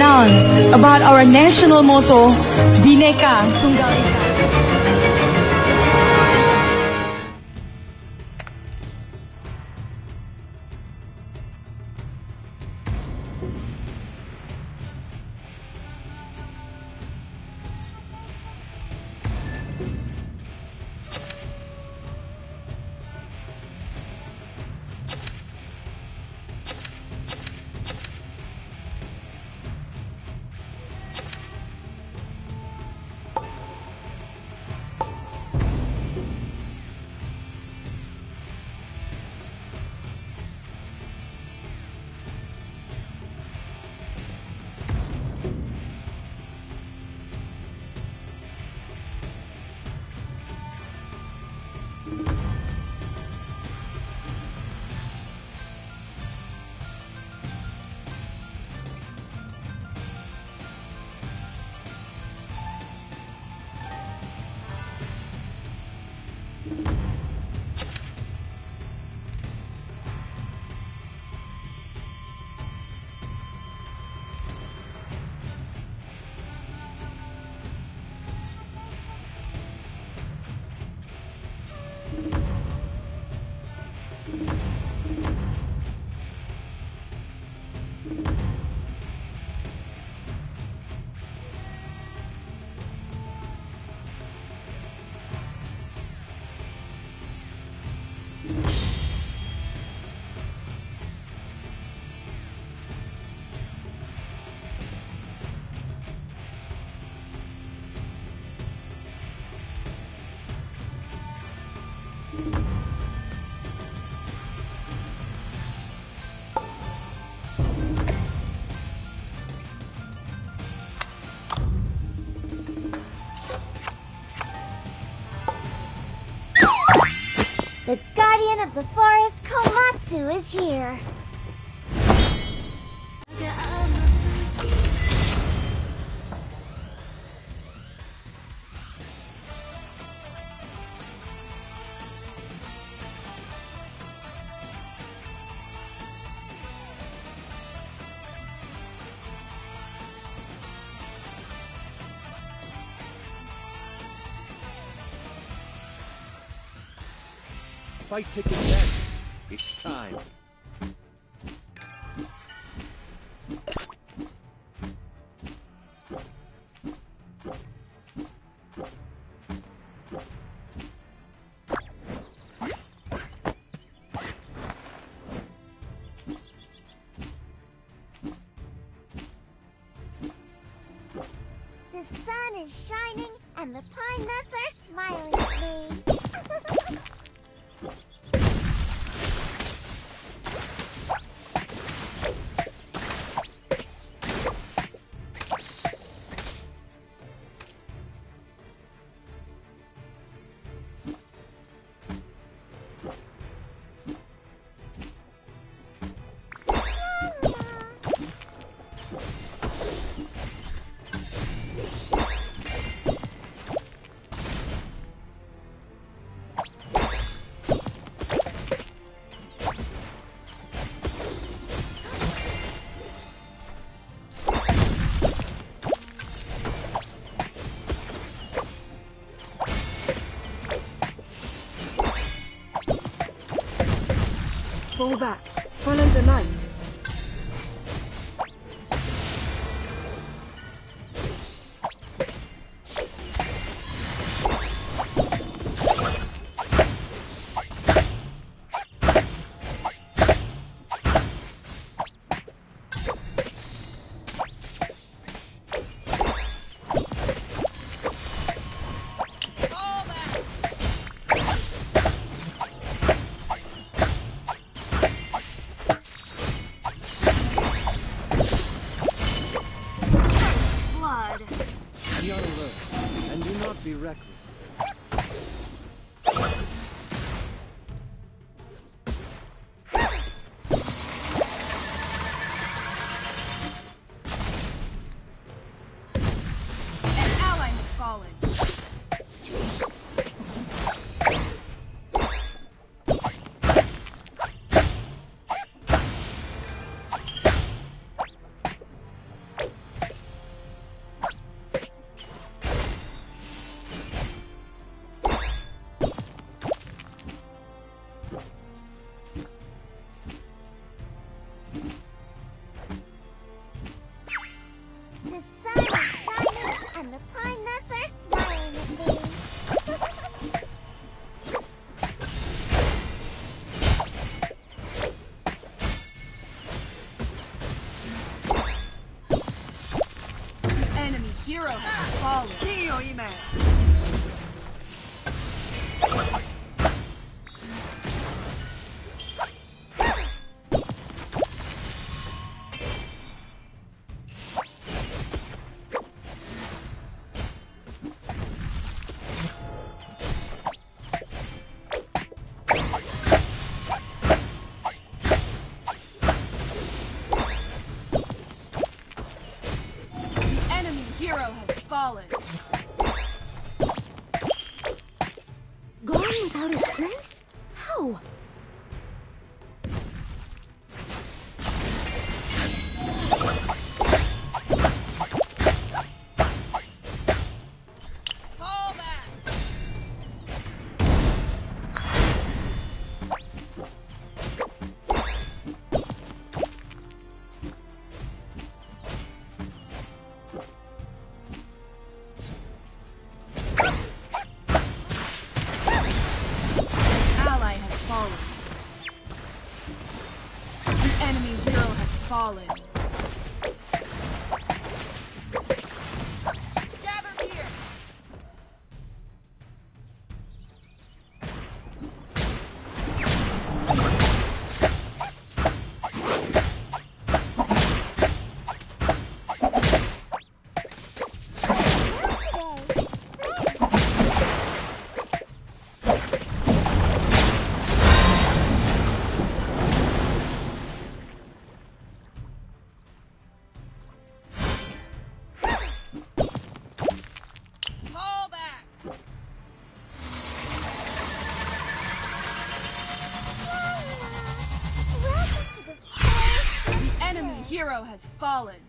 about our national motto, Bhinneka Tunggal Ika. Is here. Fight ticket 10. It's time. Fall back. Follow the light. Fallen. Fallen. Has fallen.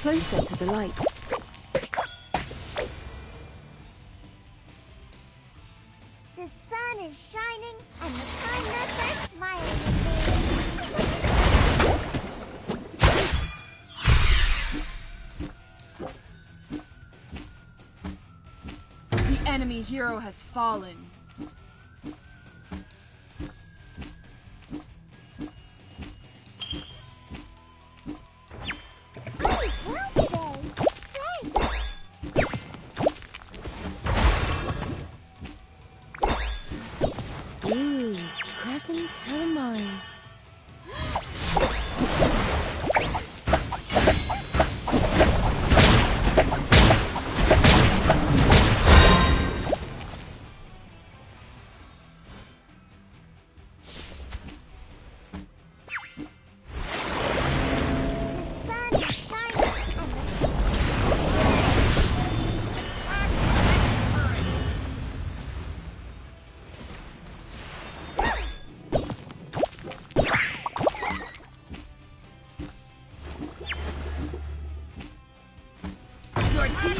closer to the light. The sun is shining and the pine nuts are smiling. The enemy hero has fallen. Welcome, mind.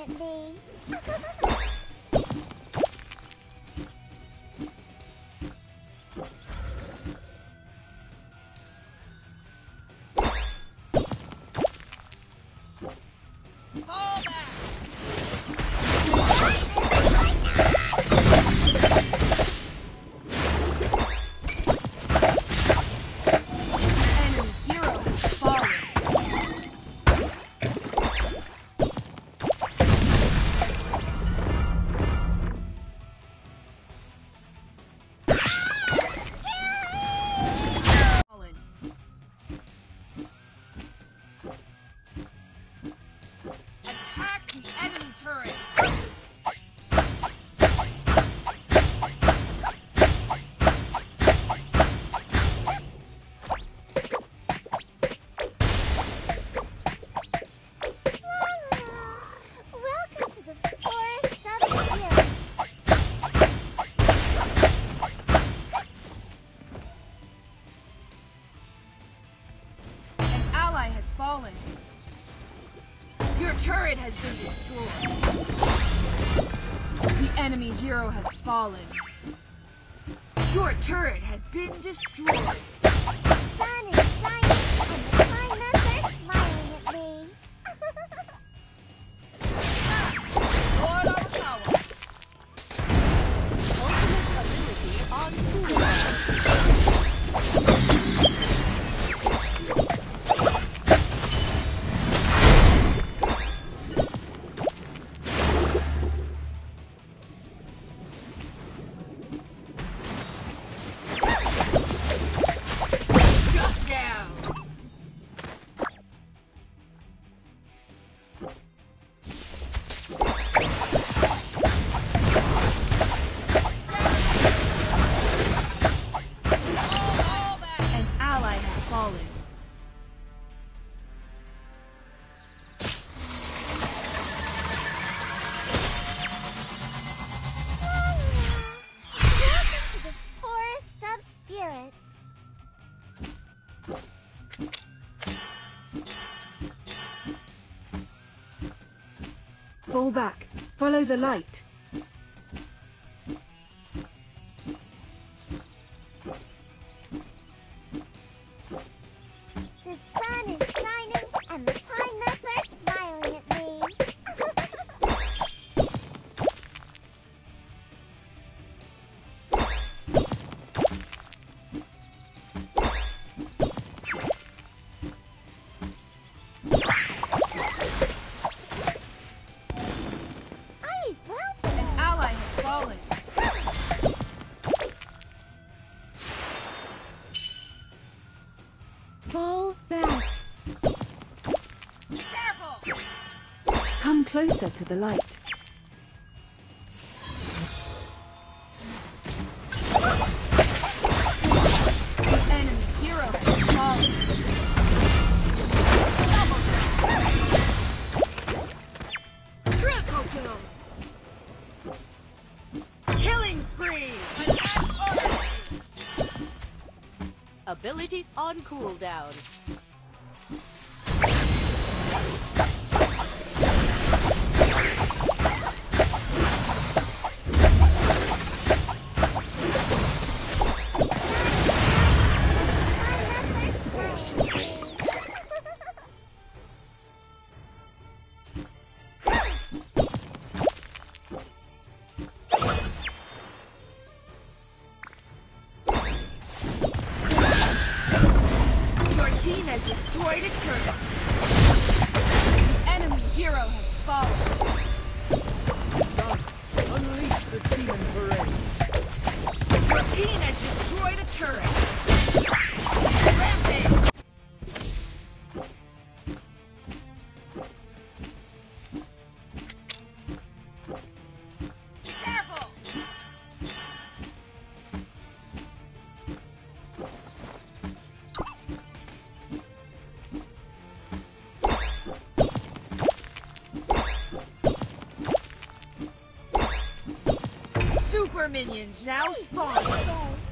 it be? enemy hero has fallen. Your turret has been destroyed. back. Follow the light. closer to the light. Enemy hero. Triple kill. Killing spree. Ability on cooldown. destroyed a turret. minions now spawn.